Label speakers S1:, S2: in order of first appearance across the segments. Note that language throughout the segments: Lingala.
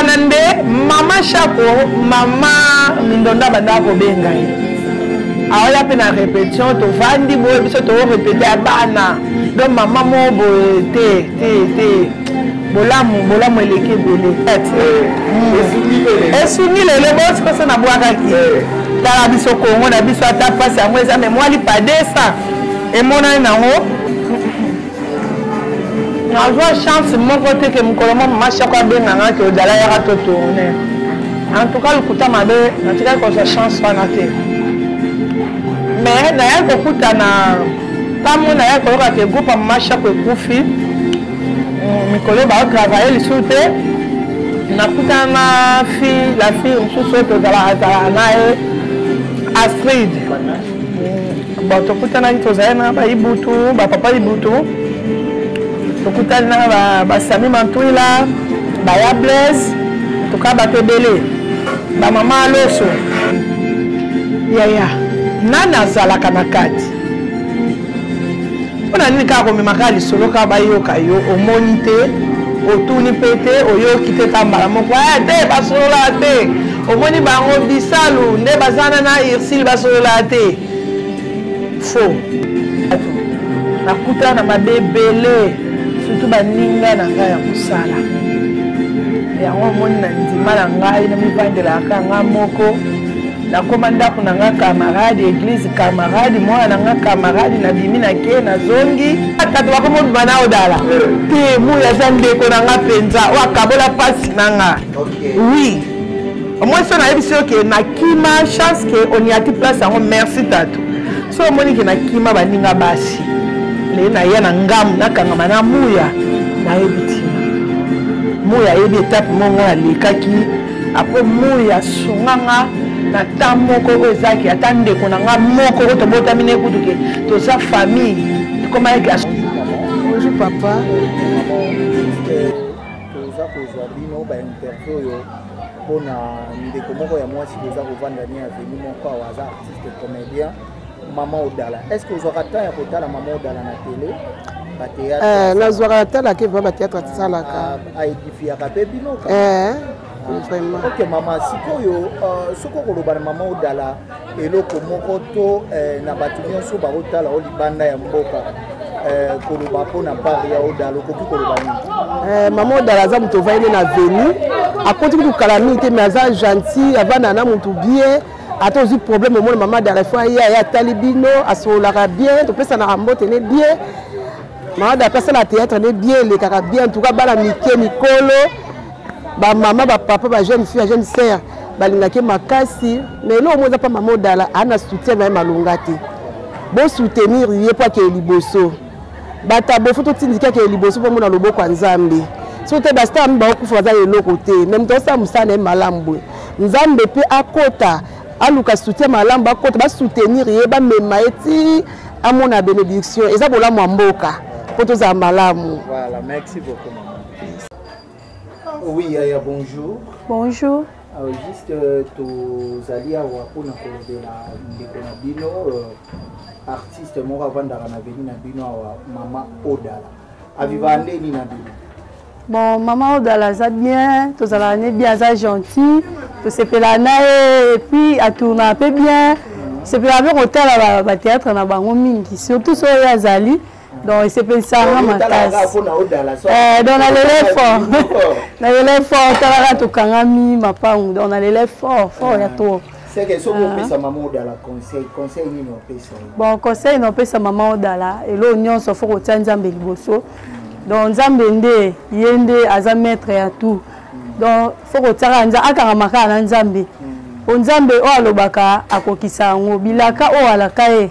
S1: wana nde mama shako mama mindonda banda kobenga ye aoya mpe na répétition tovandi boye biso toorepete ya bana donc mama moko boye te te te bolamu bolamu eleki ebele esungi lelo bosikoso nabwakaki tala biso kongo na biso ata mpasi yango eza me mwa lipa 200 emonani nango nazwa chance moko te ke mokolo mwa mama shako abenga nga ke odala yaka to tourne en tout cas lokuta mabe natikaki kozwa chance wana te mais nayaki kokutana ntango nayaki koyoka ke groupe ya mama shako ekufi mm, mikolo baotravaille lisusu te nakutana na fille la fille mosusu oyo tozalaka zalaka na ye astride Bon, tokutanaki tozali na baibutu bapapa ibutu tokutani na basami ba mantwila baya blaise toka bato ebele bamama aloso yaya nani azalaka na kati mpo na nini kaka komema kaka lisolo kaka bayoka yo omoni te otuni mpe te oyoki te ta mbala moko eh, te basololaka te omoni bango bisalu nde bazana na ursile basolola te faux nakutana na mabe ebele surtout baninga na ngai ya mosala yango omoni na ndima na ngai namivandelaka nga moko nakoma ndako na nga kamarade eglise kamarade mwana na nga kamarade nabimi nake nazongi tato bakomi obima na odala te moi aza ndeko na nga mpenza oyo akabola mpasi na nga Oui. Moi, si on a sûr que na kima chance que on y a tout place en merci tatu. So on moni que na kima ba ninga basi. Le na ya na ngam na kanga mana muya na ebiti. Muya ebi étape mongo alikaki après muya sunganga na temps moko oyo ezalaki ata ndeko na nga moko oyo tobotami na ekutu ke toza famille ekomaki bonjour papa
S2: toza kozwa bino bainterview oyo mpo na ndeko moko ya mwasi toza kovanda ni aveni moko awa aza artiste comédien mama odala est ce que ozwaka temps ya kotala mama odala na tele eh,
S3: nazwaka natalaka eva bateatre atisalaka
S2: ah, aedifiyaka mpe bino eh, ah,
S3: vraiment
S2: ok mama sikoyo euh, soki okoloba na mama odala eloko moko to eh, na bato nyonso bakotala o libanda ya mboka eh, koloba mpo na pari ya odala okoki koloba nini eh,
S3: mama odala aza moto ovai nde na veni akoti kutu kala mingi te mais aza gentil avanda na motu bien ata ozwi problème omona mama odala fo aye aye atali bino asololaka bien topesanaka mbote ne bien mama odala mpe asala théâtre ne bien elekaka bien en tout cas bana mike mikolo ba mama ba papa ba jeune fille ba jeune sœur balingaki makasi na eloko moko eza mpa mama odala ana soutien na ye malonga te bosoutenir ye mpo akeye liboso bato ya bofo totindiki akeye liboso mpo mona loboko ya nzambe soki te bastar mi baokufa baza na eloko te me moto osala mosala na ye malamu boye nzambe mpe akota aluka soutien malamu bakota basoutenir ye bamema ye ti amona benediction eza bolamu ya mboka mpo tozala malamu
S2: voilà, merci beaucoup. Oui, Yaya, bonjour.
S4: Bonjour.
S2: Alors, euh, juste, euh, tozali awa mpona kolobela ndeko na bino euh, artiste moko avandaka na veni na bino awa mama odala avivaka nde nini na bino
S4: bon mama odala aza bien tozalaka ne bien aza gentil tosepelaka na ye epuis atournaka mpe bien tosepelaka mpe kotala batheatre na bango mingi surtout soki oyo azali donc esepelisaka nga makasi eh, donc nalelai fort nalelai fort talaka tokangami mapangu donc nalelai fort fort ya ah. trop
S2: seke soki ah. opesa mama odala conseil conseil nini opesa
S4: bon conseil na opesa mama odala eloo nyonso fo kotia nzambe liboso donc nzambe nde ye nde aza maître ya tout mm. donc fo kotiaka nza akangama kaka na nzambe mm. o nzambe oyo alobaka akokisa yango bilaka oyo alaka ye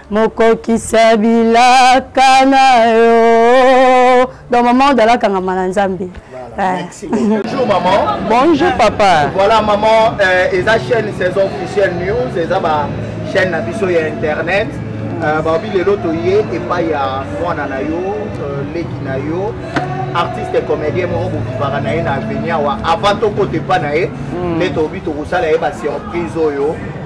S4: mokokisa bilaka na yo donc mama odalakangama na nzambe
S2: Bonjour maman.
S1: Bonjour papa.
S2: Voilà maman, euh, et la chaîne saison officielle news, et la chaîne na biso ya internet. Euh, babi lelo toye epai ya mwana na yo euh, leki na yo artiste comédien moko bokivaka na ye na avenir wa avant tokota epai na ye nde tobi tokosala ye basurprise oyo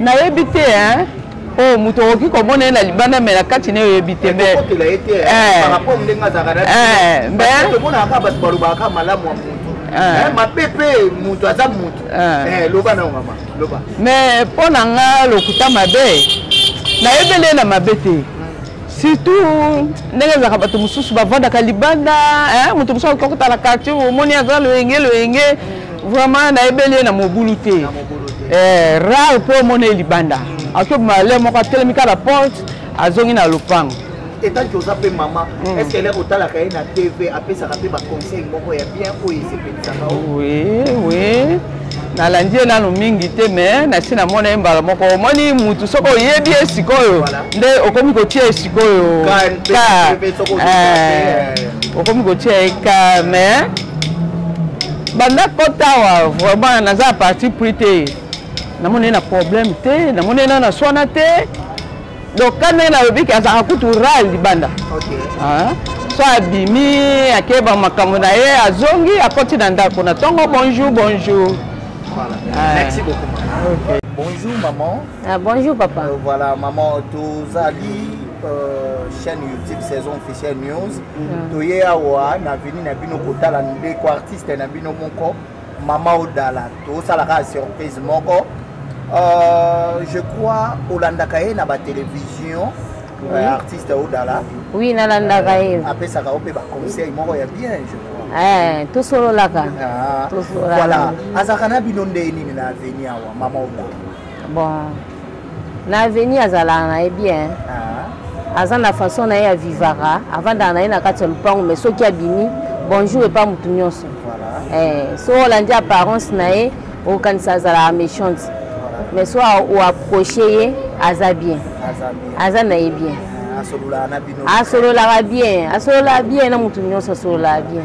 S5: nayebi te hein oyo oh, moto okoki komona ye na libanda me na kati naye oyebi te mais mpo na nga lokuta mabe nayebeli ye na mabe te surtout ndenge ezalaka bato mosusu bavandaka libanda moto mosusu akokota na quartier omoni aza loyenge loyenge vraiment nayebeli ye na mobulu te eh, rare mpo omona ye libanda akobima le moko atelemi kaka na porte azongi na lopango
S2: etanke oza mpe mama mm. est ce que elere otalaka ye na tv apesaka mpe baconseil moko ya bien oyo esepeli
S5: Oui, oui. nalandi ye nano mingi te me nasi namona ye mbala moko omoni mutu soki oyebi ye sikoyo nde okomi kotia ye sikoyo ka eh, okomi kotia ye ka me banda kotawa vraiment naza parti pris te namoni ye na problème te namoni ye na na swana te donc ka ndenge nalobi ke azalaka kutu ral libanda ah. so abimi akeba makambo na ye azongi akoti na ndako na ntongo bonjour bonjour
S2: voilà. ah. merci beaucoup okay. bonjour maman
S6: ah, bonjour papa
S2: euh, voilà maman tozali euh, chaîne youtube saison officielle news mm. toye awa na veni na bino kotala ndeko artiste na bino moko mama odala tosala kaka surprise moko euh, je crois olandaka ye na batelevision oui. euh, artiste odala
S6: oui nalandaka ye
S2: euh, apesaka yo mpe baconseil moko ya bien je crois
S6: eh, tosololaka
S2: ah, voilà azalaka na bino ndenge nini na aveni awa mama odala
S6: bon na avenue azalaka na ye bien ah. aza na façon na ye ya vivaka avandaka na ye na kati ya lopango mais soki abimi bonjour epa motu nyonso eh, so olandi apparence na ye okokanisa azalaka méchante mais so oapproche ye aza bien aza na ye bien asololaka bien asololaka bien na motu nyonso asololaka bien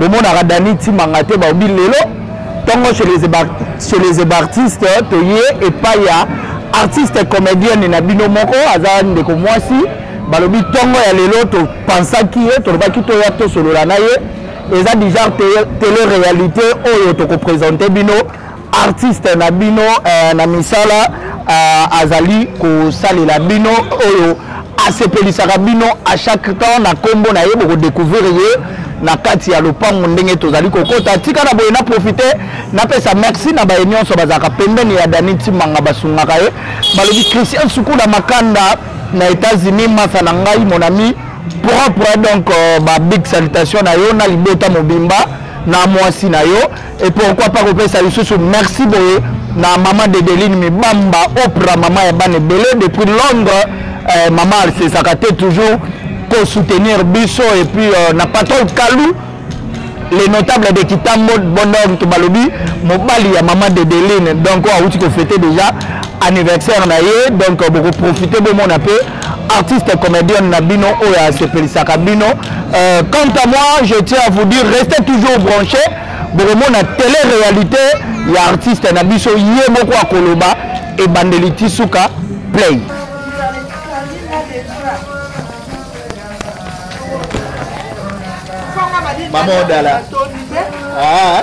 S7: bomonaka dani timanga te baobi lelo ntongo chez les ebartiste toye epai ya artiste comédienne na bino moko aza ndeko mwasi balobi ntongo ya lelo topansaki ye tolobaki toya tosolola na ye eza déjà tele réalité oyo tokopresente bino artiste na bino eh, na misala eh, azali kosalela bino oyo asepelisaka bino à chaque temps na nkombo na ye bokodécouvrir ye na kati ya lopango ndenge tozali kokota tika na boye na profite napesa merci na baye nyonso bazalaka pembeni ya dani timanga basungaka ye balobi christian sukula makanda na états-unis masa na ngai mon ami propre donc euh, ba big salutation na yo na libota mobimba na mwasi na yo et pourquoi pas kopesa lisusu merci boye na mama dedeline mibamba opra mama ya bana ebele depuis londres eh, mama alsesaka te toujours kosoutenir biso et puis euh, na patron kalou les notables de kitambo bonhomme to balobi mobali ya mama dedeline donc oyo awuti kofete déjà anniversaire na ye donc bokoprofite bomona mpe artiste comedienne na bino oyo asepelisaka bino euh, quant à moi je tiens à vous dire restez toujours branché bokomona tele réalité ya artiste na biso ye moko akoloba ebandeli ti suka play
S2: mama odala ah.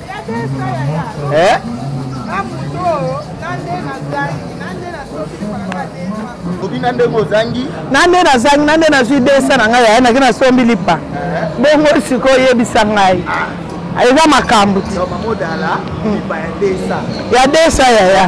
S2: eh? obi na ndenge ozangi
S1: na nde nazangi na nde nazwi desa na ngai yaye nake nasombi lipa eh? bongo sikoyo oyebisa ngai ah. eza makambo ti ya desa yaya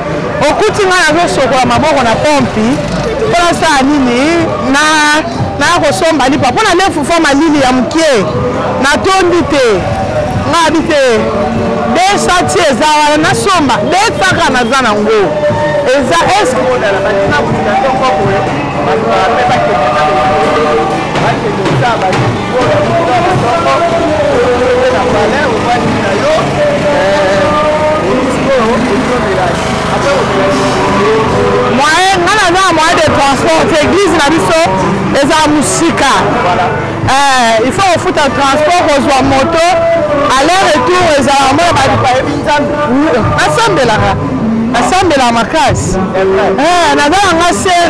S1: Okuti ngai nazosokola maboko na pompi mpo nasala nini? Naya kosomba lipa mpo na nefufa malili ya mokie natondi te ngai abi te desati eza wana nasomba desaka naza nango eza eske moyen nga naza na moyen de transport te église na biso eza mosika eh, il faut kofuta transport kozwa moto aller retour ezala mona bayebi nzambe nasambelaka nasambelaka makasi
S2: eh, naza na
S1: nga sere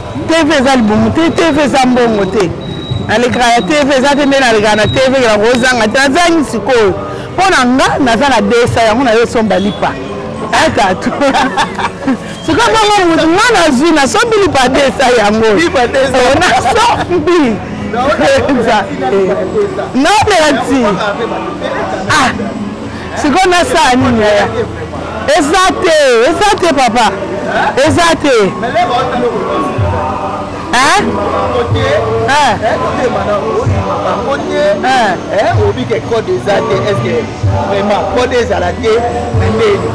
S1: TV eza libumu te, TV eza mbongo te. Nalekaka ya TV eza te nde nalekaka na TV kela kozanga te nazangi sikoyo mpo na nga naza na desa yango nayo somba lipa atatu sikoyo bongo motu nga nazwi nasombi lipa desa yango eh, nasombi nabela ti ah sikoyo nasala nini yaya eza te eza te papa eza te
S2: obike code eza te eske vraiment code ezala te ndeni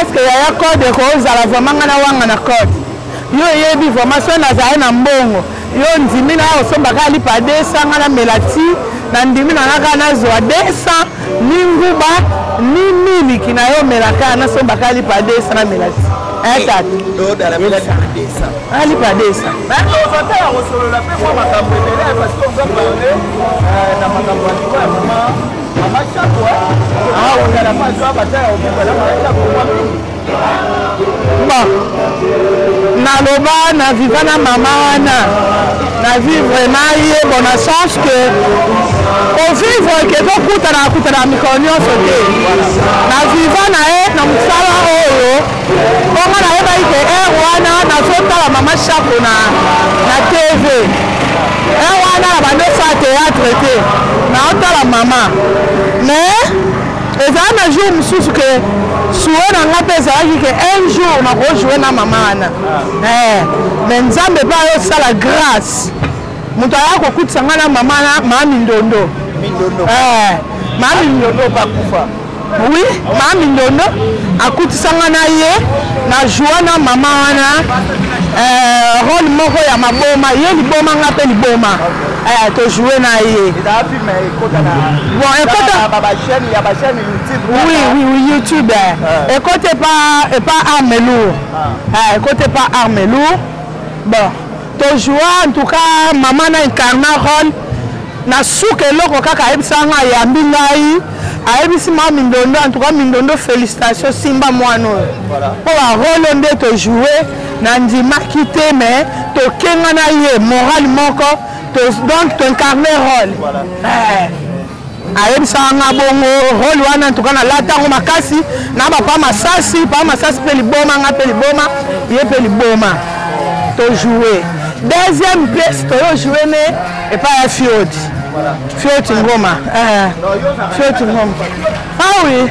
S1: eske yaya code ekozala vraiment ngai nawanga na code yo oyebi vraiment so nazali na mbongo yo ondimi na osomba kaka lipa 200 nga namela ti na ndimi na nga kaka nazwa 200 ni nguba ni miliki na yo omela kaka nasomba kaka lipa 200 namela ti alipa
S2: 200 mama shakwa awa ozala mwa zwa batala omekola mwa shakwa mwa mingi
S1: bon naloba na viva na mama wana navi vraiment ye bon na chance que kovivre ke tokutana akutana mikolo nyonso te na viva na ye na mosala oyo bongo nayebaki ke heure wana nazotala mama shako na, na tv heure wana na bandosala théâtre te naotala mama mais ezala na jour mosusu ke sure na ngai mpe ezalaki ke un jour nakojoue na mama wana eh, me nzambe mpe ayosala grâce moto aya kokutisa ngai na mama na maa mindondo eh, maa mindondo bakufa oui maa mindondo akutisa ngai na ye na joie na mama wana eh, role moko ya maboma ye liboma ngai mpe liboma Eh, to joue na ye bon ekotewiwi youtube ekote epa arme lour ekote epa arme lour bon to joua en tout cas mama na incarna role na suka eloko kaka ayebisa nga ayambi ngai ayebisi ma mindondo en tout cas mindondo félicitation simba mwana oyo mpo barole nde to joue nandimaki te mais tokenga na ye morale moko donc toincarne role eh. ayebisaka nga bongo role wana ntuka nalata yango makasi na bapa masasi pa masasi mpe liboma nga mpe liboma ye mpe liboma tojoue deuxième pièce toyojoue ne epai ya fioti fioti ngoma eh. fioti ngoma ah oui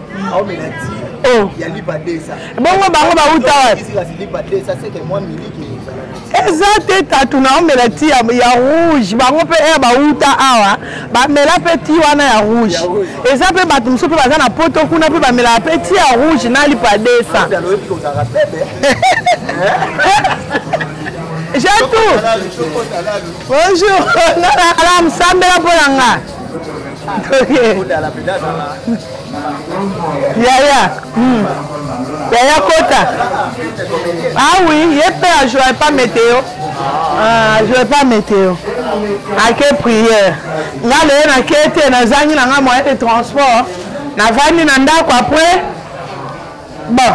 S1: Oh. bongo bango bauta wapi eza te tatu naomela ti ya rouge bango mpe ere eh, bauta awa bamela mpe ti wana ya rouge eza mpe bato mosusu mpe baza na poto kuna mpe bamelaka mpe ti ya rouge na lipadesa jetou bonjour ala mosambela mpo na nga yaya hmm. yaya kota ah oui ye mpe ajouai pas météo ah, ajouai pas météo ake prière nga leye nake te nazangi na nga moyen de transport navandi na ndako après bon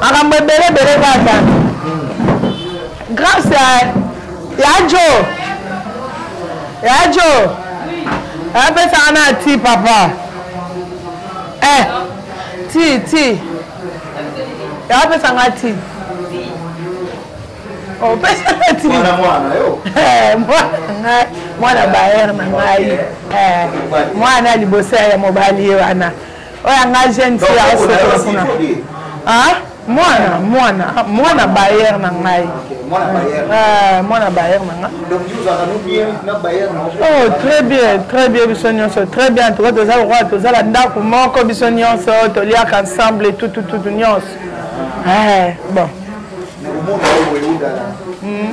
S1: makambo ebele ebele kaka grâce ya ya jo ya jo apesaka na ti papa eh ti ti apesanga ti opesaka ti eh, mwana baere na ngai eh, mwana liboso ya mobali ye wana oyo anga jeune fille asokola kuna ah, mwana mwana ah, mwana bayer na ngai mwana bayer na ngai ah, oh, très bien très bien biso nyonso très bien tuka toza lokola toza na ndako moko biso nyonso toliaka ensemble tutututu nyonso eh, bon hmm.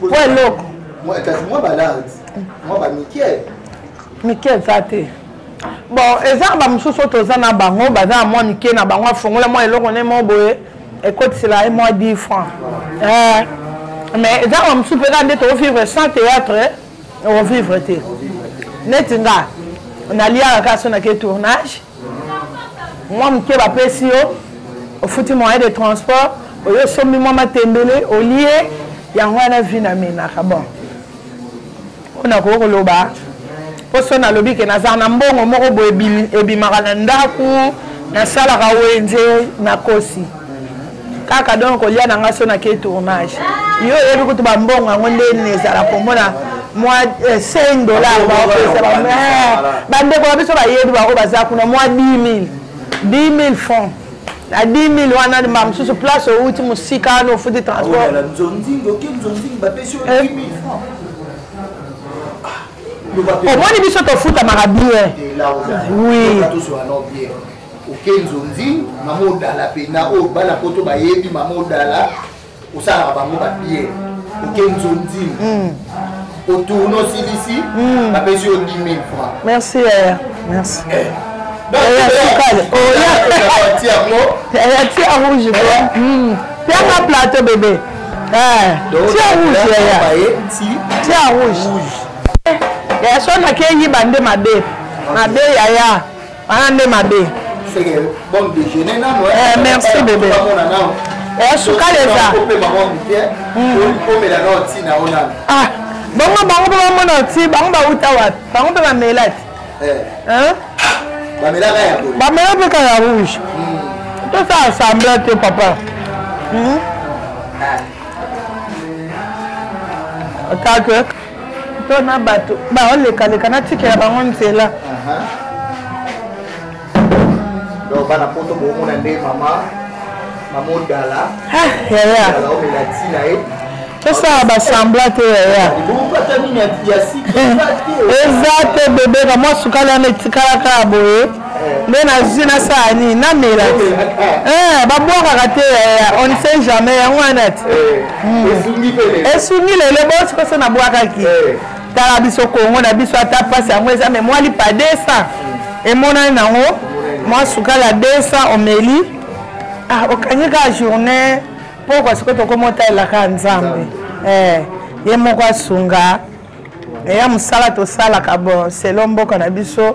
S1: po eloko
S2: kasi mwa balade mwa bamike
S1: mike eza te bon eza bamosusu oyo toza na bango baza na mwa mike na bango afongola mwa eloko ne moko boye ekotisela ye mwa 10 franc eh, mais eza bamosusu mpenza nde tovivre sans théâtre ovivre te neti nga naliaka kaka so nake tournage mwa moke bapesi yo ofuti moyen de transport oyo osombi mwa matembele olie yango wana vi na menaka bon mpo nakoki koloba mpo so nalobi ke nazala na mbongo moko boye ebimaka na ndako nasalaka wenze nakosi kaka donc kolia na nga so na ke tournage yo oyebi kutu bambongo yango nde nini ezala komona mwa 5 eh, dollar baopesa eh, bandeko na biso bayebi baoyo baza kuna mwa 10 000 10 000 francs na 10 000 wana mbaa mosusu place outi mosika wana ofuti transport omoni biso tofutamaka bien oui
S2: okenzo nzi mama odala mpena oyo bana poto bayebi mama odala osalaka bango babiere okenzo nzi hmm. otourne osilisi hmm. bapesi yo 10 000 franc
S1: merci yaya merci eh. ti ya rouge tianga plateau bebe ti ya rouge yaya ti ya rouge yaya so nakeyiba nde mabe mabe yaya wana nde mabe eh, merci bebe eh, sukali eza ah, bongo bango mpe bamona oti bango bauta wapi bango mpe bamela ti eh. bamela mpe kaka rouge hmm. tosala sembla te papa hmm? ah. kake to na bato baolekaleka natikela bango nzela
S2: donc bana poto bokomona nde mama mama odala
S1: yaya
S2: omela ntina ye
S1: tosala basambla te yaya eza te bebeka mwa sukali wana etikalaka boye nde nazwi nasala nini namela te eh, babwakaka te eh, on ne sait jamais yango wana ti eh, hmm. esungi lelo bosi koso nabwakaki tala biso kongo na biso ata mpasi yango eza me mwa lipa 200 emonani nango mwa sukala 200 omeli ah, okangi kaka journée mpo kwa sikoyo tokoma otalelaka nzambe ye moko asunga eya mosala tosalaka bon selo mboka na biso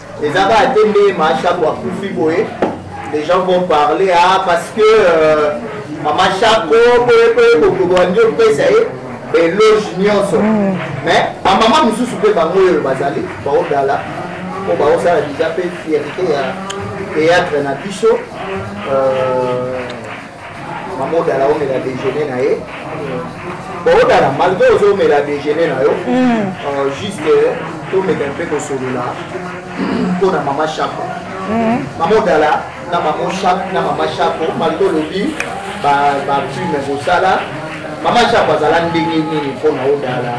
S2: eza kaka te nde mashaku akufi boye les gens vont parler ah parce que euh, mama shako boyeboye kokoboa nde opesa ye eloge nyonso mm. mais bamama mosusu mpe bango oyo bazali baodala mpo baosala deja mpe fierté ya théâtre na biso euh, mama odala omela déjeuner na ye baodala malgré ozomela déjeuner na yo hmm. euh, juste tomeka mpe kosolola mpo na mama shako hmm. mama odala na mama shako na mama shako malgré olobi bafilme kosala mama shako azala ndenge nini mpo na odala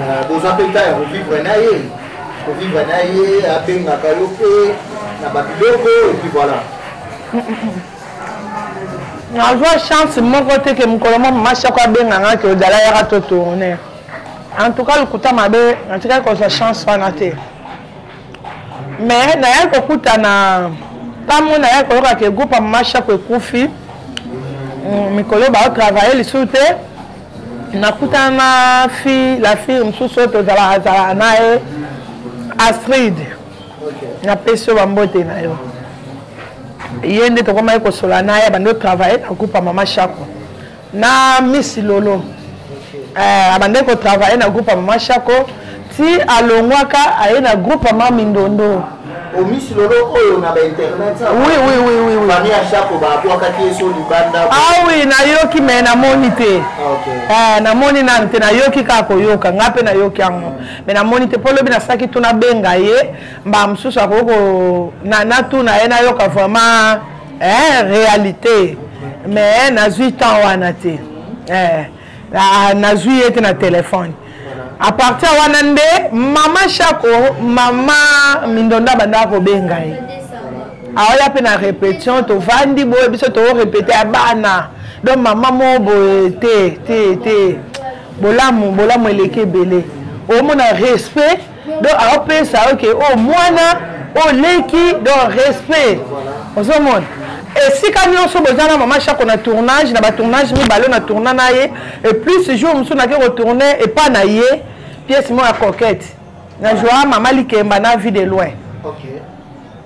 S2: euh, boza mpe nta ya kovivre na ye kovivre na ye abengaka yo mpe na babiloko epi voilà
S1: nazwa chance moko te ke mokolo mwa mama shako abenga nga ke odala yaka to tourne en tout cas lokuta mabe natikaki kozwa chance wana te mais nayaki kokutana ntango nayaki koyoka ke groupe ya mama shako ekufi mm, mikolo baotravaille lisusu te nakutana na fille la fille mosusu oyo tozalaka zalaka na ye astride napesi yo bambote na yo ye nde tokomaki kosola na ye abandi otravaille na groupe ya mama shako na miss lolo eh, abandaki kotravaille na groupe ya mama shako ti alongwaka aye na groupe ya mama mindondo
S2: omisi lolo oyo na bainternet ah.
S1: oui oui oui oui oui
S2: famille ya shako babwakaki ye so libanda
S1: ah oui nayoki me namoni te ah, okay. eh, namoni nanu te nayoki kaka koyoka ngai mpe nayoki yango me namoni te mpo lobi nasalaki tuna benga ye mbaa mosusu akoki natuna ye nayoka vraiment eh, réalité mais nazwi temps wana te eh, nazwi ye te na telefone à partir wana nde mama shako mama mindondo abandaka kobenga ye aoya mpe na répétition tovandi boye biso toorepete ya bana donc mama moko boye te te te bolamu bolamu eleki ebele omona respect donc aopesa oke okay. oyo oh, mwana oyo oh, leki donc respect ozomona esika nyonso boza na mama shako na tournage na batournage mibale na tourna na ye e plus jour mosusu nake kotourne epa na ye pièce moko ya coquette na joa mama likemba na vie de loin okay.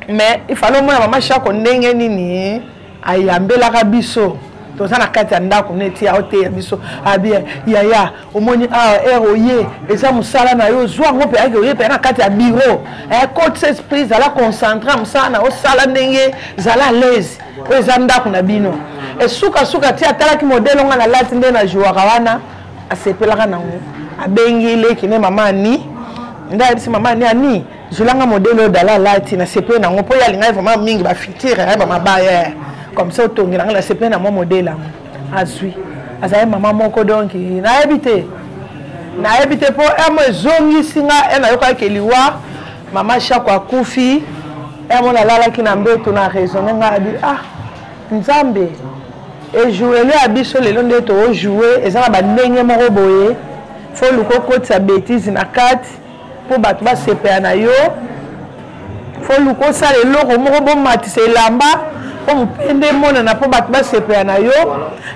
S1: mais ifale omona mama shako ndenge nini ayambelaka biso toza na kati ya ndako neti aoteya biso abien ah, yaya omoni awa ah, ere oye eza mosala na yo zwa yango mpe ayeke oye mpe na kati ya biro eh, cote esprit zala concentre ya mosala na osala ndenge zala alaise oyo eza ndako na bino esukasuka ti atalaki modele onga na lati nde na jouaka wana asepelaka nango abengi leki ne mama ani nde ayebisi mama ani ani zulanga modele oyo dala alati nasepeli na yango mpo ye alingaki vraiment mingi bafitir ya bamabaya comme ça otongela ngai nasepeli na mwa modele yango azwi azali mama moko donki nayebi te nayebi te mpo emo ezongisi nga e nayokaki liwa mama shako akufi emo nalalaki na mbeto na raisonne ngai abi ah nzambe ejourele ya biso lelo nde toojoue eza na bandenge moko boye fo oluka okotisa betise na kati mpo bato basepela na yo fo luka osala eloko moko bomatisa elamba mpo mopende emonana mpo bato basepela na yo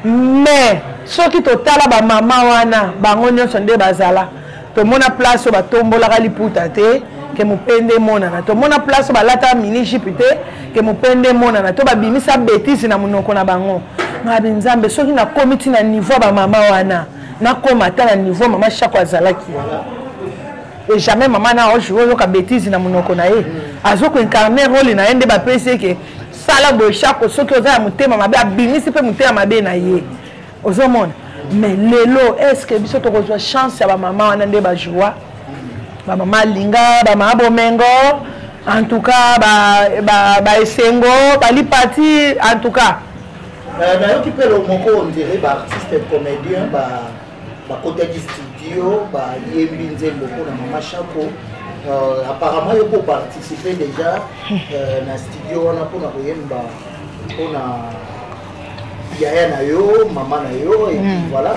S1: mais soki totala bamama wana bango nyonso nde bazala tomona place oyo batombolaka liputa te ke mopende emonana tomona place oyo balataka mini jipe te ke mopende emonana to babimisa betise na monoko na bango mabe nzambe soki nakomi ntina niveau ya bamama wana nakoma ata na niveau mama shako azalaki et jamais mama na oshi oyoka bétise na monoko na ye azo koincarne role na ye nde bapesi eke sala boye shako soki oza ya motema mabe abimisi mpe motema mabe na ye ozomona mais lelo est ce que biso tokozwa chance ya bamama wana nde bajoua bamama alinga bamama bomengo en tout cas baesengo ba, ba balipati en tout cas Euh,
S2: nayoki mpe eloko moko ondire baartiste comédien bakotaki studio bayembi nzembo mpo na mama shako euh, apparemment yo koparticipe déjà euh, na studio wana mpona koyemba mpona yaya na yo mama na yo epi hmm. voilà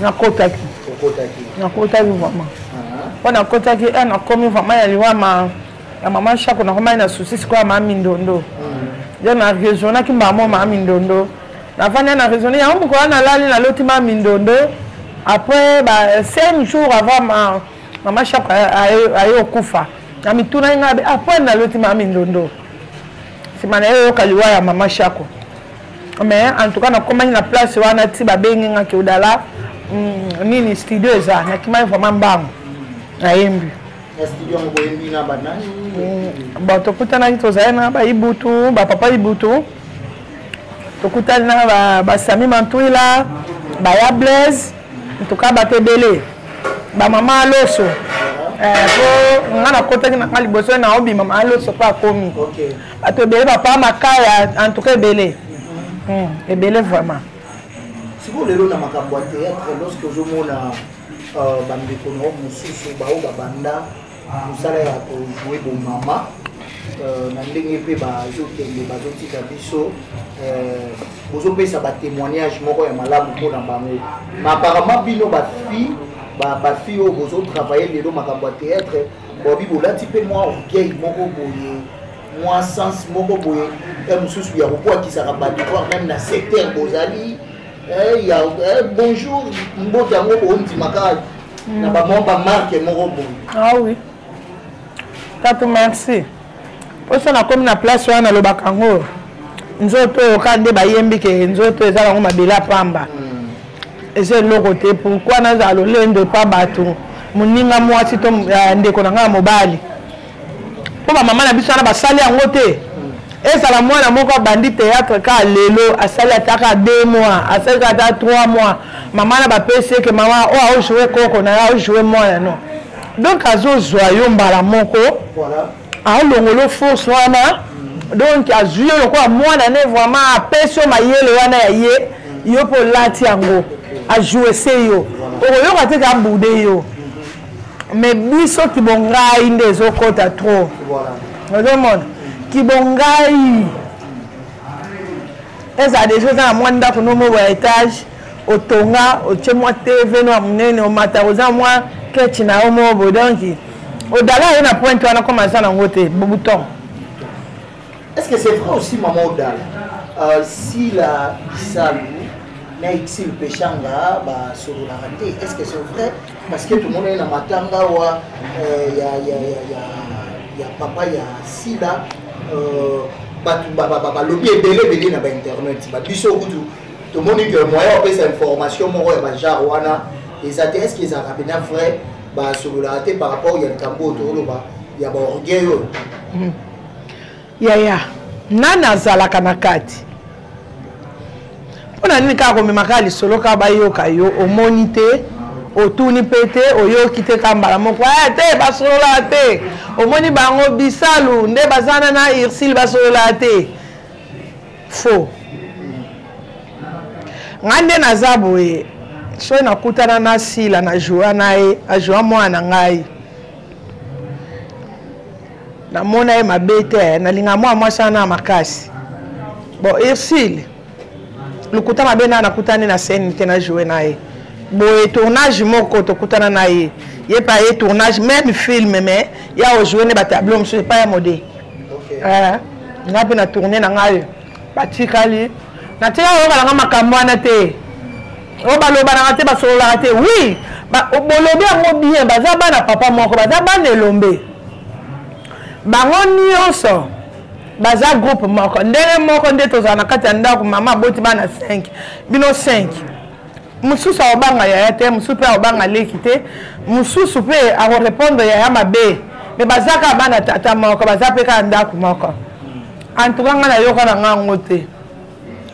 S1: nakotaki
S2: okotaki
S1: nakotaki vraiment mpo ah. nakotaki e eh, nakomi vraiment ya liwama ya mama shako nakomaki na souci sikoyo ya mama mindondo nde na raisonnaki mbala moko mama mindondo nafandi na raisonne yango mokolo wana nalali naloti mama mindondo après ba cinq jours avant ma mama shako aye okufa na mitunaki ngai be après ah, naloti mama mindondo nsima na ye oyoka liwa ya mama shako mais en tout cas nakomaki na place wana ti babengi nga keodala mm, nini studio eza nakimaki vraiment mbango nayembi bon tokutanaki tozali na baibutu bapapa ibutu tokutani na basami mantuila baya blaise ntuka bato ebele bamama aloso eh, po nga nakotaki nanga liboso na obima mama aloso mpo akomi bato ebele bapa makaya antuka ebele hmm, ebele vraiment
S2: sikoyo lelo na makambo ya théâtre lorsque ozomona euh, bandeko na yo mosusu baoyo babanda mosala ya kojoue bomama euh, na ndenge mpe bazokende bazotika biso euh, bozopesa batémoignage moko ya malamu mpo na bango ma apparemment bino bafille bafille oyo bozotravaille lelo makambo ya théâtre bobi bolati mpe mwa orgueil moko boye mwa sens moko boye mpe mosusu ya kokwakisaka badevoir meme na secteur bozali Eh, ya, eh, bonjour mbote yango bondima kaka mm. na bamwa bamarke moko boye
S1: ah oui tatu merci mposo nakomi na place wana nalobaka yango nzoto oyo kaka nde bayembi ke nzoto eza yango mabele ya pamba mm. eza eloko te pourkui nazala lolendo epa bato moninga mwasi to eh, ndeko na ngai ya mobali mpo bamama na biso wana basali yango te ezala mwana moko abandi théâtre kaka lelo asali ataka deux mois asali kaka ata trois mois mama na bapesi eke mama oyo oh, aojoue koko na yo aojoue mwana no donc azozwa yo mbala moko aolongolo force wana donc azwi yo lokola mwana ne vraiment apesi yo mayele wana ya ye yo mpo olati yango ajouese yo okoyoka te ka bude yo mais biso kibongai nde ezokota trop ozomona kibongai ezala deja oza na mwa ndako no moko ya etage otonga otye mwa tv no ya monene omataka oza mwa keche na yo moko boye donki odala ye na pointe wana koma aza nango te bouton
S2: est ce que c'est vrai aussi maman odala euh, sila bisalu na exil peshanga basololaka te est ce que c'est vrai parce que tomonani na matanga awa euh, ya, ya, ya, ya, ya papa ya sila euh, bato balobi ebele ebele na bainternet biso kutu tomoni ke moyen opesa information moko ya bagenre wana eza te estce ezalaka mpena vrai basololaka te par rapport ya likambo oyo toloba ya baorgueil oyo hmm.
S1: Yaya, nani azalaka na kati? mpona nini kaka komema kaka lisolo kaka bayoka yo omoni te otuni mpe te oyoki te kaka mbala moko aya eh, te basololaka te omoni bango bisalu nde bazana na ursile basololaka te faux ngai nde naza boye soki nakutana na sila na joa na ye ajoa mwana na ngai namona ye mabe te eh. nalinga mwa mwasi wana makasi bon ursule lokuta mabe na nakutani na scène te na joue na ye boye tournage moko tokutana na ye ye pa ye tournage même film mais ya ojoue ne batableau mosusu epai ya mode eh, nga mpe na tourne na ngai batikali natika oyokala nga makambo wana te oyo balobanaka te basololaka te wi bolobi yango bien baza bana papa moko baza bana elombe bango nyonso baza groupe moko ndenge moko nde tozala na kati ya ndako mama aboti bana 5 bino 5 mosusu akobanga yaya te mosusu mpe akobanga leki te mosusu mpe akorepondre yaya mabe me baza kaka bana tata moko baza mpe kaka ndako moko antuka ngai nayoka na ngai yango te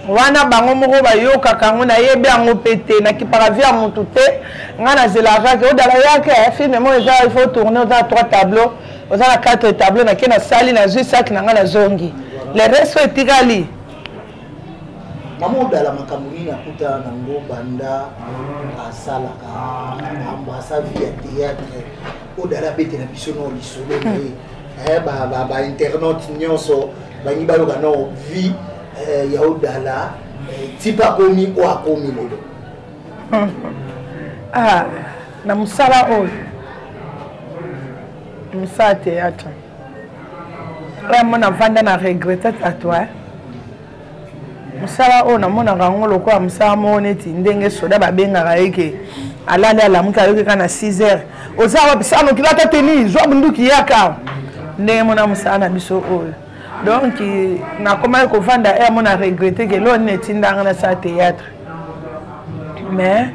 S1: wana bango moko bayokaka yango nayebi yango mpe te nakipaka vi ya motu te ngai nazelaka kake odala yake eh, filme moko eza il faut tourne oza na trois tableau oza na quatre tableau nake nasali nazwi saki na ngai nazongi le reste oyo etikali
S2: mama odala makambo nini akutana nango banda asalaka ambo asa vi ya théâtre odala abetela biso nao lisolo na ye eh, bainternaute nyonso bangi bayoka nao vie eh, ya odala eh, tipe akomi oyo akomi lelo
S1: ah, na mosala oyo mosala théâtre vraiment navanda na regrette ata toi mosala oyo namonaka yango lokola mosala moko neti ndenge soda babengaka ye ke alali alamuki ayoki kaka na 6 heures oza wapi saa nokili ata teni zwa bunduki yaka ndenge mona mosala na biso oyo donc nakomaki kovanda heure mona regrete ke eloo nini etindanga na sala théâtre mais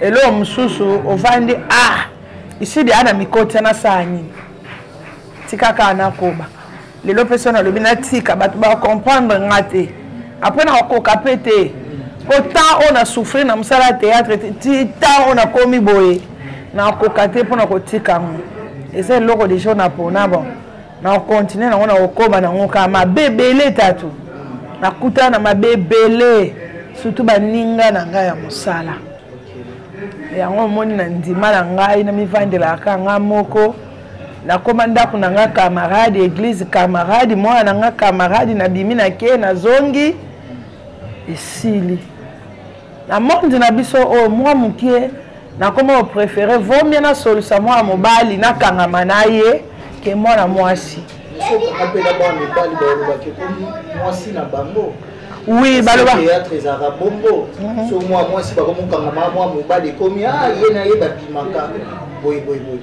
S1: eloo mosusu ovandi ah isidi aa na mikoti ana sala nini tikaka anakoba lelo mpe so nalobi natika bato bacomprendre nga te apres nakokoka mpe te mpo temps oyo na souffrir na mosala ya théâtre ti temps oyo nakomi boye nakokoka te mpo na kotika yango eza eloko deja oyo napona bon nakokontinue nango nakokoba nango kaka mabe ebele tatu nakutana na mabe ebele surtout baninga na ngai ya mosala yango omoni na ndima na ngai namivandelaka ngai moko nakoma ndako na nga camarade eglise camarade mwana na nga camarade nabimi na ke nazongi esili na monde na biso oyo mwa mokie nakoma oprefere vomie nasolisa mwana mobali nakangama na ye ke mwana mwasi
S2: soki mpe na bana mibali balobaki ekomi mwasi na bango
S1: oui
S2: baloba théâtre ezalaka bongo mhm. so mwa mwasi bakomokangama mwa mobali ekomi a ah, ye na ye babimaka boye boye boye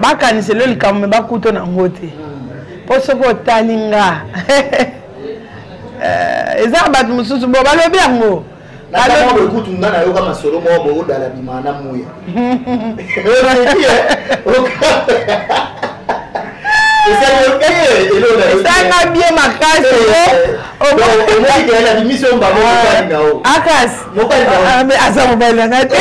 S1: bakanisa elo likambo me bakuto nango te mpo mhm. soki otali nga eh, eza bato mosusu bo balobi yango natango
S2: ekutu nga nayoka masolo moko boodala bima na muya
S1: esanga bie makasi akas aza mobali na ngai te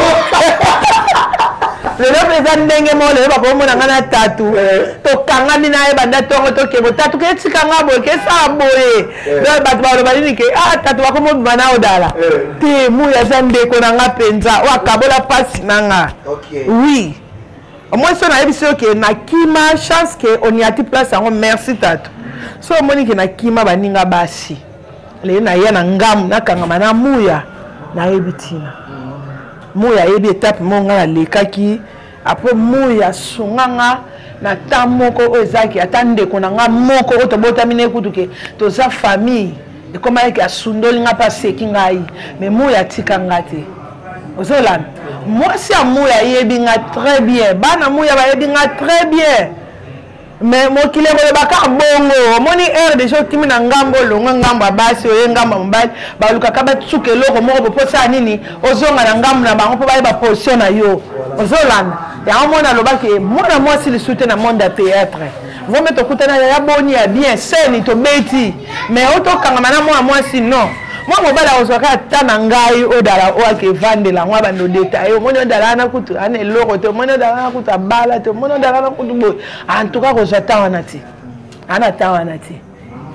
S1: lelo mpenza ndenge moko lelo bakomona ngai na tatu tokangami na ye banda ntongo tokebo tatu ketika ngai boye kesala boye Eh. donc bato baloba nini ke a ah, tata bakoma obima na odala eh. te moi aza ndeko na nga mpenza oyo akabola mpasi na nga oui omoi so nayebisi yo ke nakima chance ke oniati place yango merci tata so omoni ke nakima baninga basi leye naya na ngamu nakangama na muya nayebi ntina muya ayebi etape moko ngai nalekaki Après moya sunga nga na temps moko oyo ezalaki ata ndeko na nga moko oyo tobotami naye kutu ke toza famille ekomaki ke asundoli nga mpe aseki ngai mais moya atika nga te ozolanda mwasi ya moya ayebi nga très bien bana moya bayebi nga très bien mais mokili ekoloba kaka bongo omoni heure deja okimi na ngambo olongwe ngambo ya basi oye ngambo ya mobali balukaka basuka eloko moko boposala nini ozonga na ngambo na bango mpo bayeba position na yo ozolanda yango mona alobaki eh, mwana mwasi lisu te na monde ya théâtre vombe tokutana ya boni ya bien seni tobeti mais otokangama na mwana mwasi non mwa mobali akozwaka ata na ngai odala oyo ake evandela yango abanda odeta ye eh, omoni odala wana kutu ana eloko te omoni odala wana kutu abala te omoni odala wana kutu boye antuka kozwa ta wana te ana ta wana te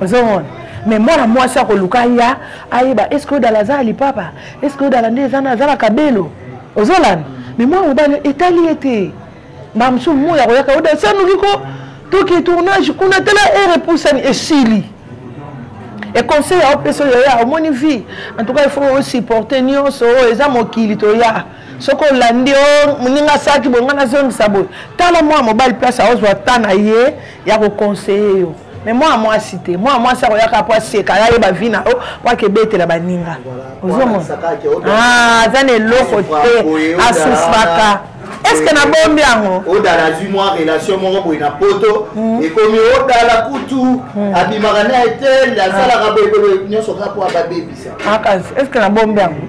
S1: ozomona me mwana mwasi akoluka ya ayeba eske odala aza ya lipapa eske odala nde aza na kabelo ozolanda me mwana mobali etali ye te mbala mosusu moi akoyaka odanse anoki ko toke tournage kuna tala ere epusani esili econseil aopesa oyo ya omoni vie en tout cas il faut osupporte nyonso oyo eza mokili toya soki olandi o moninga asalaki boye ngai nazongisa boye tala mwana mobali place aozwa ta na ye ya koconseille yo me mwana mwasi te mwana mwasi akoyaka mpo aseka ya ye bavi na yo mpo akebetela baninga ozomona ah, aza na eloko te asusaka eske nabombi yango
S2: odala azwi mwa relation moko boye na poto hmm. ekomi odala kutu hmm. abimaka na etel asalaka ah. boyeboye nyonso kaka mpo ababebisa
S1: ah, eske nabombi yango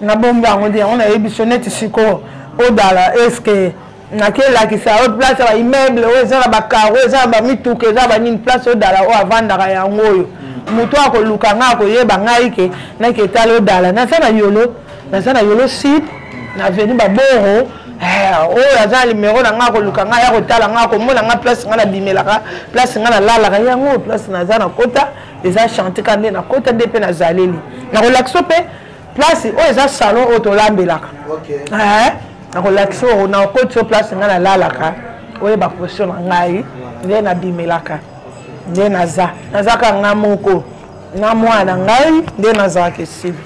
S1: na bombi yango te yango nayebi so neti sikoyo odala eske nakelakisa yo place ya baimmeuble oyo eza na bacaro eza na bamituka eza na banini place odala oyo avandaka yango oyo mm. moto oyo akoluka ngai akoyeba ngai ke nake etali odala naza na yolo naza na yolo sud na veni baboro eh, oyo aza na limero na ngai akoluka ngai ya kotala ngai akomona ngai place ngai nabimelaka place ngai nalalaka yango oyo place naza na kota eza chantika nde na kota nde mpe nazaleli nakolakisa mpe place oyo eza salon oyo tolambelaka eh, nakolakisa oyo na okoti oyo place ngai nalalaka oyeba position na ngai nde nabimelaka nde naza nazaka ngai moko na mwana ngai nde nazalaka esili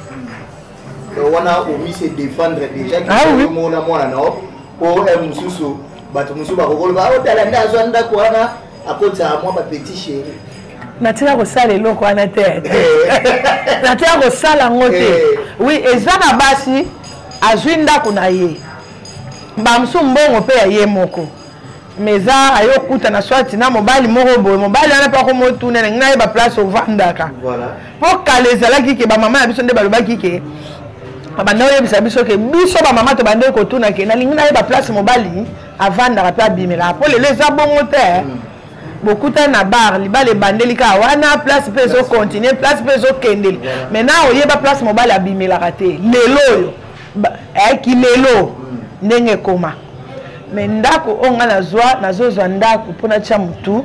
S2: wana omise défendre déjà kimona ah mwana na yo mpo eh, mosusu bato mosusu bakokoloba otala ah, nde azwa ndako wana akotisaka mwa ba petit chéri
S1: natika kosala eloko wana te natika kosala yango te eh. oui eza na basi azwi ndako na ye bamosusu mbongo mpe ya ye moko mais eza aye okutana swati na mobali moko boye mobali wana mpe akomotuna elingi nayeba place ovandaka mpo kala ezalaki ke bamama na biso nde balobaki ke babanda oyebisa biso ke biso bamama tobandaki kotuna ke nalingi nayeba place mobali avandaka mpe abimelaka mpo lelo eza bongo te eh. mm. bokutani na bar libala ebandeli kaka wana place mpe ezocontinue place mpe ezokendeli mai na oyeba place mobali abimelaka te lelo oyo eh, kilelo mm. ndenge ekoma mai ndako oyo ngai nazwa nazozwa ndako mpo natya motu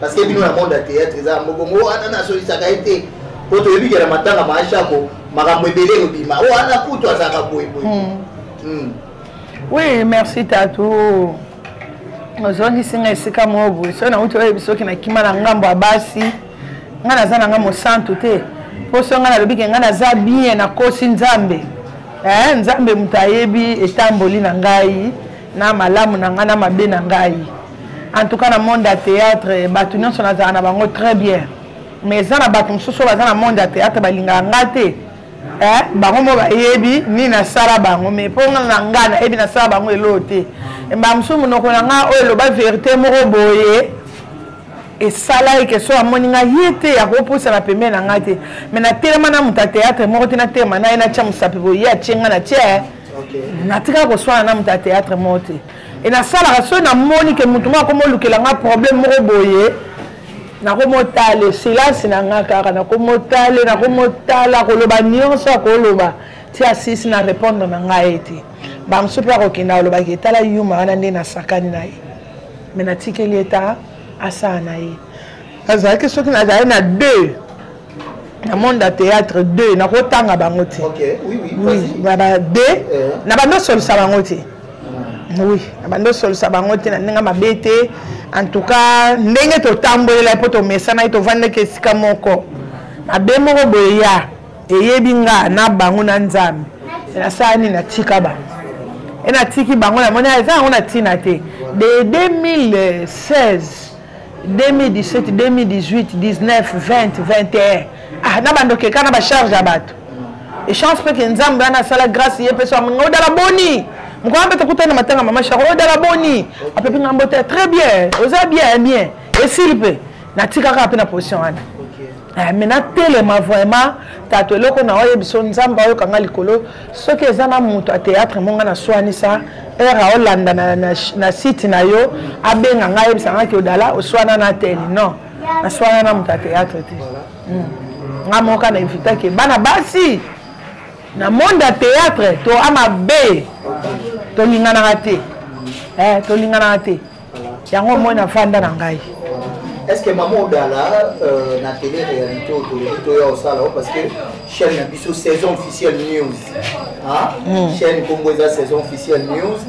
S2: parce que bino na monde ya théâtre eza yango bongo oh, wana nasolisaka ye te po toyebi ke na matanga ma ashako makambo ebele ekobima o oh, wana kutu azalaka boyeboye hmm. hmm.
S1: oui merci tatu ozongisi nga esika moko boye soki nauti oyebi soki nakima na ngambo ya basi ngai naza na ngai mosantu te mpo soki ngai nalobi ke ngai naza bien nakosi nzambe eh, nzambe moto ayebi etamboli na ngai na malamu na ngai na mabe na ngai en tout cas na monde ya théâtre bato nyonso nazala na bango très bien mais eza na bato mosusu oyo baza na monde ya théâtre balingaka ngai te eh, bango mo bayebi nini nasala bango mais mpo na ngai nayebi nasala bango eloo te mbaa mosusu monoko na ngai oyo eloba verité moko boye esala eke so amoni ngai ye te akopusa na pembeni na ngai te mai natelema na moto ya théâtre moko te natelema na ye natya mosapi boye ye atye ngai na tye natikaka koswana na moto ya théâtre moko te e nasalaka soki namoni ke motu moko akomolukela nga problème moko boye nakomotale silence na nga kaka nakomotale nakomotala koloba nyonso akoloba ti asisi na répondre na ngai ete bamosusu mpe akokenda kolobaki etala yuma wana nde nasakani na ye me natikeli eta asala na ye nazalaki soki nazali na deux na monde ya théâtre deux nakotanga bango te na ba deux eh. na bando osolisa bango te ah. oui na bando osolisa bango te na ndenge mabe te en tout cas ndenge totambolela mpo tomesanaki tovandaki esika moko mabe moko boye ya eyebi nga na bango na nzambe nasala nini natika bango e natiki bango namoni eza yango na ntina te de 2016 2017 2018 19 20 21 ah na bandoke kaka na bacharge ya bato echance mpe ke nzambe wana asala grâce ye mpe so amoninga odala boni mokona mpe tokutani na matanga mama charo odala boni apepi ngambo te très bien oza bien bien esili mpe natikaka mpe na position wana Eh, me natelema vraiment tato eloko na oyo biso nzambe ayoka nga likolo soki eza na moto ya théâtre mo nga naswanisa heure aolanda na, na, na site na yo abenga ngai ayebisa nga ki odala oswana na teni non naswana na moto ya théâtre te hmm. nga moka na evitaki bana basi na monde ya théâtre to amabe tolinganaka te eh, tolinganaka te yango omoi na fanda na ngai
S2: est ce que mama odala euh, na tele réalité otolobi toya osala o parce que chaîne na biso saison officielle news hmm. chaîne nkombo eza saison officielle news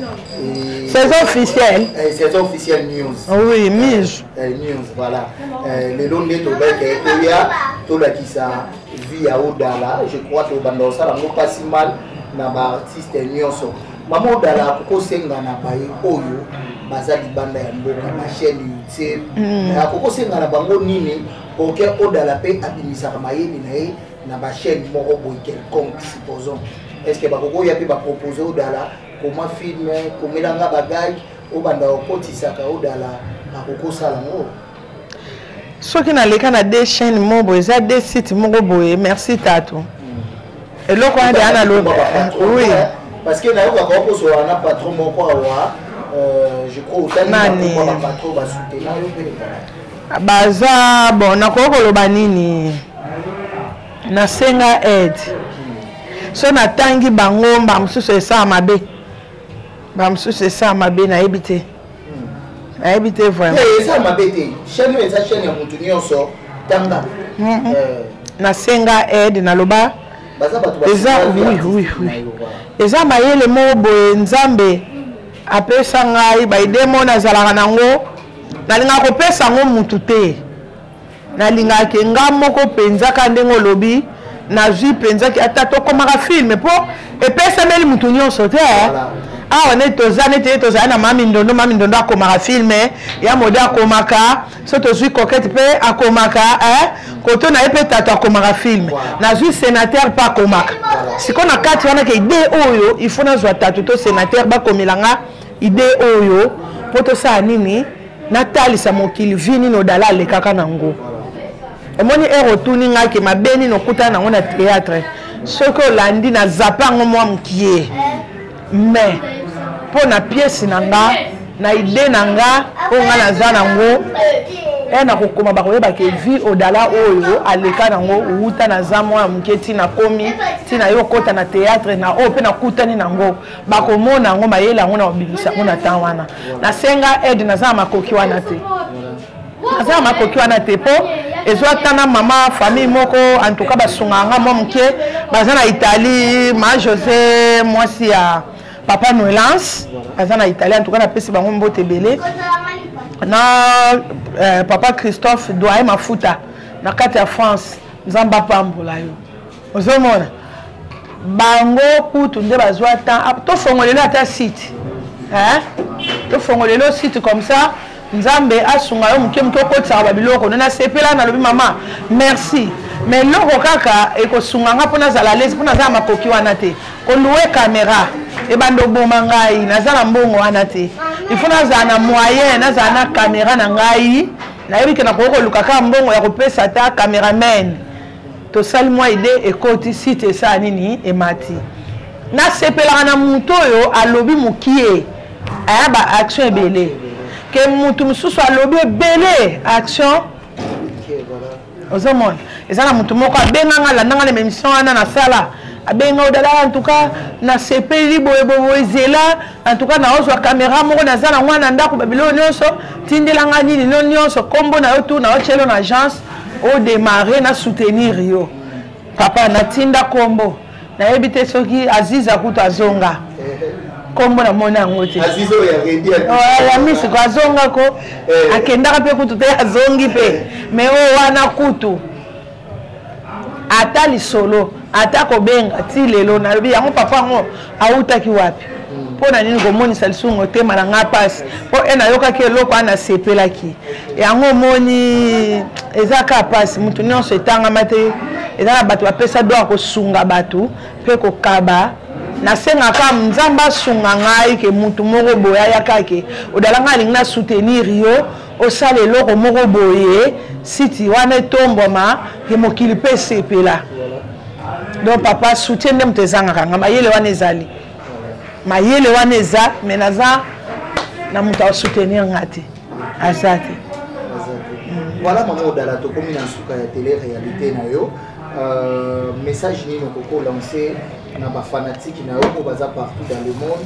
S1: saison officielle
S2: eh, saison officielle news
S1: oui mise
S2: eh, eh, news voilà lelo nde tobeke toya tolakisa vie ya odala je crois tobanda kosala yango mpasi mal na baartiste nyonso Maman Odala akoki osenga na baye oyo baza libanda ya mboka na chaîne YouTube mm. akoki osenga na bango nini oke Odala mpe abimisaka mayemi na ye na bachaîne moko boye quelconque supposons est ce que bakoki oya mpe bapropose Odala koma film komelanga bagage obanda okotisaka Odala akoki osala yango
S1: soki naleka na de chaine moko boye eza de site moko boye merci tatu eloko wana deya nalobi oui
S2: parce que nayokaka okoso wana patron moko awa
S1: euh, je crois otanipatro basutena yo mpe baza bon nakoki koloba nini nasenga aide so natangi bango mba mosusu esala mabe mba mosusu esala mabe nayebi te ayebi te
S2: vraiment eh, eza mabe te chaîne oyo eza chaîne ya motu nyonso tanga mm-hmm. eh.
S1: nasenga aide naloba eza oui oui oui eza mayele moko boye nzambe apesa ngai baide moko nazalaka nango nalingaka kopesa yango motu te nalingaka ke nga moko mpenza kaka ndenge olobi nazwi mpenza ke ata tokomaka filme mpo epesameli motu nyonso te awa neti toza neti ye tozali na mami ndondo mami ndondo akomaka filme ya mode akomaka so tozwi kokete mpe akomaka eh? koto na ye mpe tato akomaka filme nazwi senateur mpe akomaka sikoyo na kati wana ke ide oyo il faut nazwa tato to senateur bakomela nga ide oyo mpo tosala nini natalisa mokili vi nini odala alekaka nango omoni ere otuni ngai ke mabe nini okutana nango na théâtre soki olandi na zapa yango mwa mokie mais mpo na piese na nga na ide na nga oyo ngai naza nango e nakokoma bakoyeba ke vie odala oyo aleka nango wuta naza mwana moke ntina komi ntina yo okota na théâtre na oyo mpe nakutani nango bakomona yango mayele yango na kobimisa yango na temps wana nasenga aide naza na makoki wana te naza na makoki wana te mpo ezwa ata na mama famille moko antuka basungaka nga mwa moke baza na italie ma josé mwasi ya papa noelance baza na italie antuka napesi bango mbote ebele na euh, papa christophe doye mafuta na kati ya france nzambe apambola yo ozomona bango kutu nde bazwa temps ah, tofongolelo ata site tofongolelo site comme ça nzambe asunga yo moke moke okotisaka babiloko nde nasepela nalobi mama merci mais eloko kaka ekosunga nga mpo nazala lesi mpo naza na makoki wana te koluwe kamera ebanda oboma ngai naza na mbongo wana te ifo nazala na moyen nazala na kamera na ngai nayebi ke nakoki koluka kaka mbongo ya kopesa ata cameraman tosali mwa ide ekoti site esala nini emati nasepelaka na moto oyo alobi mokie aya ba action ebele ke motu mosusu alobi ebele action ozomona eza na motu moko abenga nga landa nga na émission wana nasala abenga odala en tout cas nasepeli boye boye zela en tout cas naozwa kamera moko naza na mwana ndako babiloko nyonso tindela ngai nini no nyonso nkombo na yo tu na otyelo na agence odemare na soutenir yo papa natinda nkombo nayebi te soki aziza kutu azonga nkombo namoni yango te ya misi ko azonga ko eh. akendaka mpe kutu te azongi mpe eh. me oyo wana kutu ata lisolo ata kobenga ti lelo nalobi yango papa yango awutaki wapi mpo na nini komonisa lisusu motema na ngai mpasi mpo e nayokaki eloko wana nasepelaki yango omoni eza ka mpasi moto nyonso etangama te eza na bato bapesa doa kosunga bato mpe kokaba nasengaka nzambe asunga ngai ke motu moko boye ayaka ke odala ngai alingi na soutenir yo Osala eloko moko boye site wana etombwama ye mokili mpe esepela donc papa soutien nde moto ezangaka nga mayele wana ezali mayele wana eza me naza na moto asoutenir nga te aza te
S2: voilà mama odala tokomi na nsuka ya tele réalité na yo euh, message nini okoki olancer na bafanatike na yo oyo baza partout dans le monde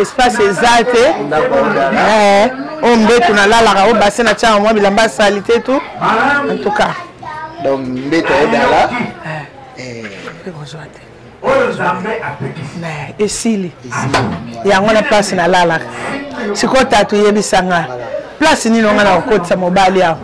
S1: espace eza te eh, oyo mbetu nalalaka oyo base na tiaka mwa bilamba ya salite tu en tout cas
S2: donc mbetu aodala
S1: eh. eh. kozwa te esili yango na place nalalaka sikoyo tatu yebisa nga place nini onga na kokotisa mobali
S2: yango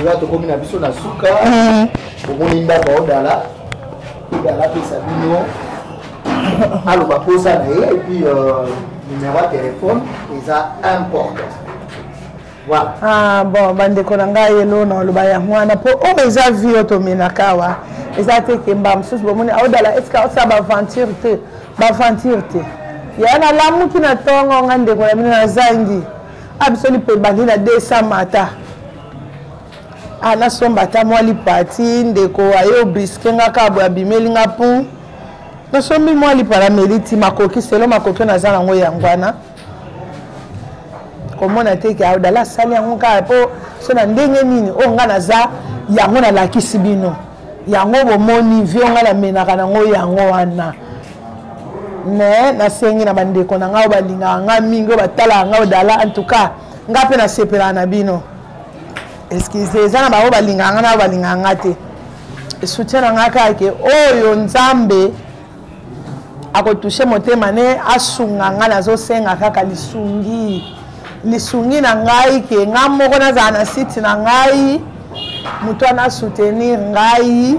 S2: oza tokomi na biso na suka omoni ndako odala odala apesa bino aloba mposa na ye epuis euh, numero ya telefone eza important
S1: voilà. ah, bon bandeko na ngai yelo na oloba yango wana mpo oyo oh, eza vie oyo tomenaka awa eza te kemba mosusu bomoni aodala ah, eske aosala baaventure te baaventure te ya nalamuki na ntongo nga ndeko na bino nazangi a biso lipa ebandi na 200 mata a nasomba ata mwa lipa ti ndeko aye obriske nga kaka boye abimeli nga pun nasombi mwa lipa nameli ti makoki selo makoki oyo naza nango yango wana komona te ke aodala asali yango kaka mpo so na ndenge nini oyo nga naza yango nalakisi bino yango bomoni vio nga namenaka nango yango wana mais nasengi na bandeko na ngai balingaka ngai mingi oyo batalaka ngai odala en tout cas ngai mpe nasepelaka na bino excuse eza na bango balingaka ngai na balingaka ngai te soutien na ngai kaka ke oyo nzambe akotouche motema ne asunga ngai nazosenga kaka lisungi lisungi na ngai ke ngai moko nazala na site na ngai moto wana soutenir ngai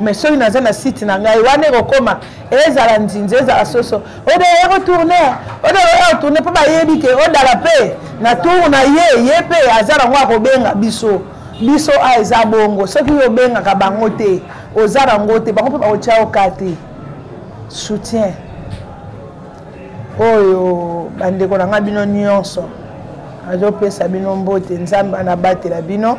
S1: mais soki naza na site na ngai wana ekokoma ezala nzinzi ezala soso odeya ekotourne odeya ekotourne mpo bayebi ke odala mpe na tour na ye ye mpe aza nango akobenga biso biso a ah, eza bongo soki yo obengaka bango te oza nango te bango mpe bakotya oka te soutien oyo bandeko na ngai bino nyonso azopesa bino mbote nzambe anabatela bino